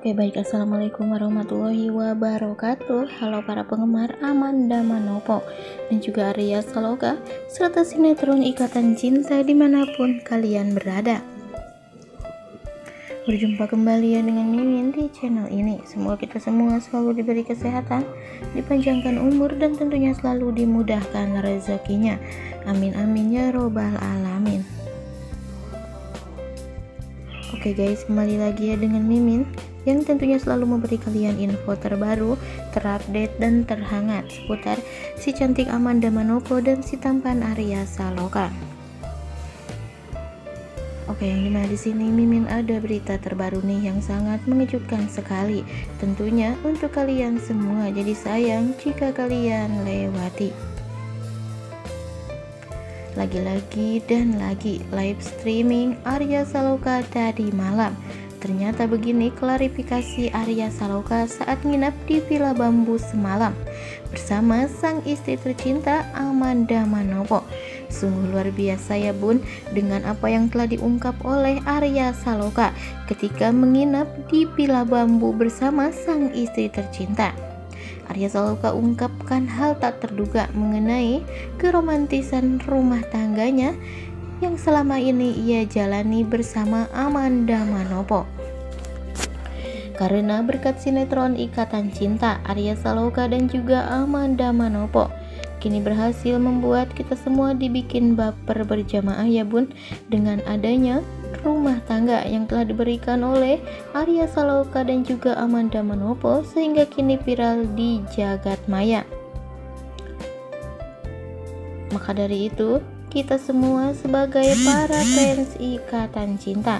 Oke baik. Assalamualaikum warahmatullahi wabarakatuh. Halo para penggemar Amanda Manopo Dan juga Arya Saloka Serta sinetron Ikatan Cinta di mana pun kalian berada. Berjumpa kembali ya dengan Mimin di channel ini. Semoga kita semua selalu diberi kesehatan Dipanjangkan umur dan tentunya selalu dimudahkan rezekinya. Amin amin ya robbal alamin. Oke guys, kembali lagi ya dengan Mimin yang tentunya selalu memberi kalian info terbaru, terupdate, dan terhangat seputar si cantik Amanda Manopo dan si tampan Arya Saloka. Oke, yang di mana di sini Mimin ada berita terbaru nih yang sangat mengejutkan sekali. Tentunya untuk kalian semua, jadi sayang jika kalian lewati. Lagi-lagi dan lagi live streaming Arya Saloka tadi malam Ternyata begini klarifikasi Arya Saloka saat nginap di Villa Bambu semalam bersama sang istri tercinta Amanda Manopo. Sungguh luar biasa ya bun dengan apa yang telah diungkap oleh Arya Saloka ketika menginap di Villa Bambu bersama sang istri tercinta. Arya Saloka ungkapkan hal tak terduga mengenai keromantisan rumah tangganya yang selama ini ia jalani bersama Amanda Manopo. Karena berkat sinetron Ikatan Cinta, Arya Saloka dan juga Amanda Manopo kini berhasil membuat kita semua dibikin baper berjamaah ya bun dengan adanya rumah tangga yang telah diberikan oleh Arya Saloka dan juga Amanda Manopo sehingga kini viral di jagat maya. Maka dari itu, kita semua sebagai para fans Ikatan Cinta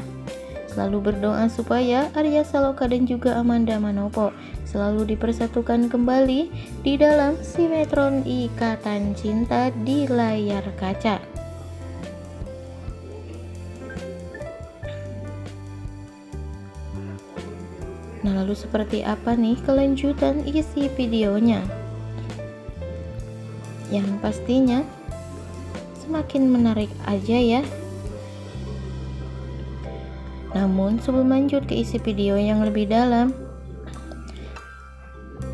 selalu berdoa supaya Arya Saloka dan juga Amanda Manopo selalu dipersatukan kembali di dalam sinetron Ikatan Cinta di layar kaca. Nah, lalu seperti apa nih kelanjutan isi videonya? Yang pastinya semakin menarik aja ya. Namun sebelum lanjut ke isi video yang lebih dalam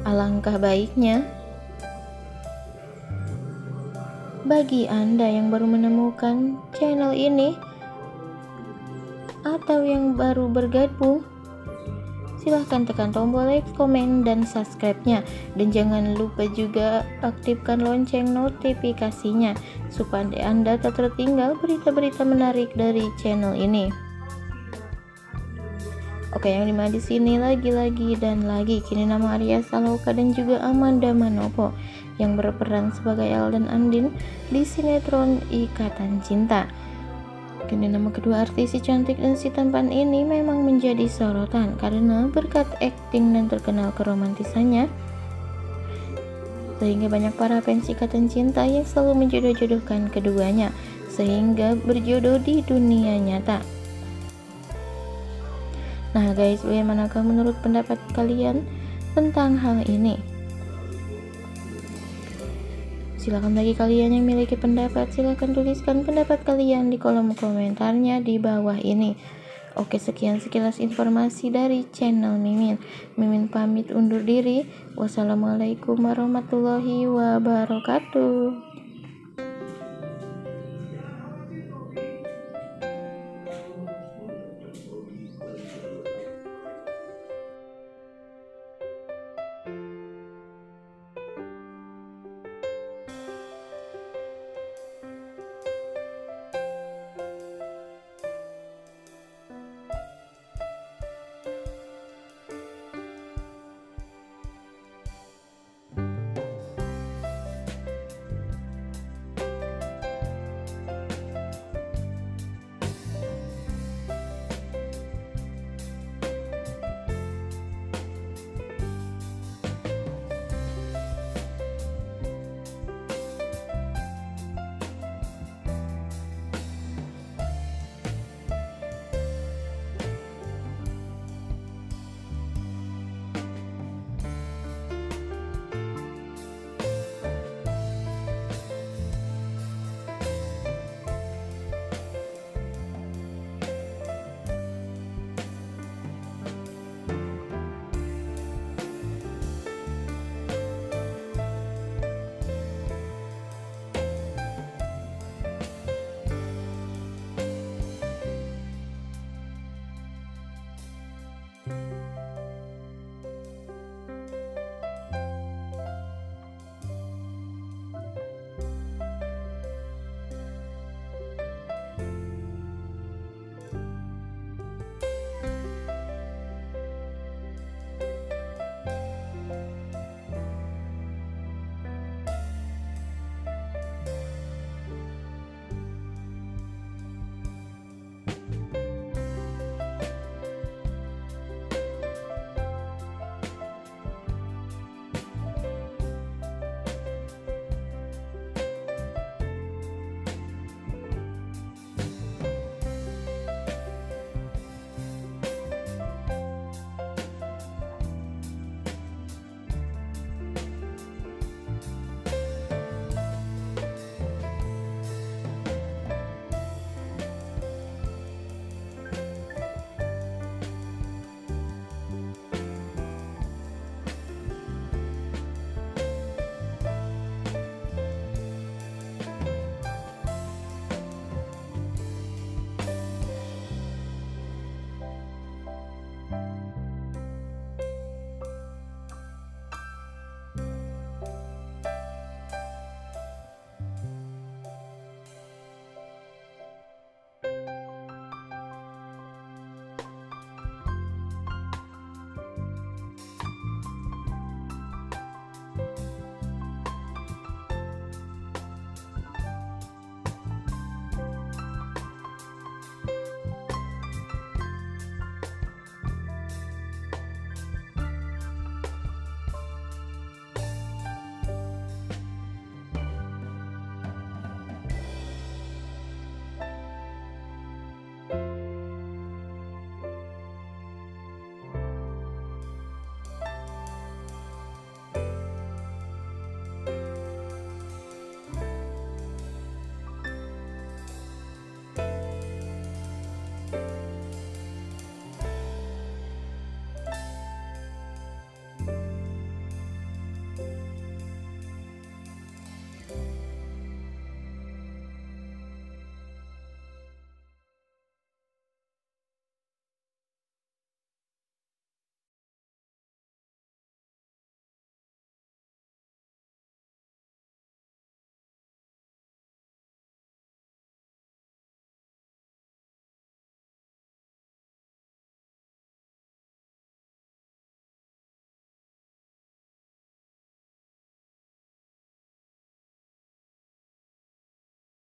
alangkah baiknya bagi anda yang baru menemukan channel ini atau yang baru bergabung silahkan tekan tombol like, komen, dan subscribe-nya dan jangan lupa juga aktifkan lonceng notifikasinya supaya Anda tak tertinggal berita-berita menarik dari channel ini. Oke, yang di mana di sini lagi-lagi dan lagi kini nama Arya Saloka dan juga Amanda Manopo yang berperan sebagai El dan Andin di sinetron Ikatan Cinta. Kini nama kedua artis si cantik dan si tampan ini memang menjadi sorotan karena berkat akting dan terkenal keromantisannya sehingga banyak para fans ikatan cinta yang selalu menjodoh-jodohkan keduanya sehingga berjodoh di dunia nyata. Nah guys, bagaimanakah menurut pendapat kalian tentang hal ini? Silahkan bagi kalian yang memiliki pendapat, silahkan tuliskan pendapat kalian di kolom komentarnya di bawah ini. Oke sekian sekilas informasi dari channel Mimin. Mimin pamit undur diri. Wassalamualaikum warahmatullahi wabarakatuh.